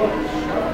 Senhor